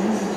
Uhum.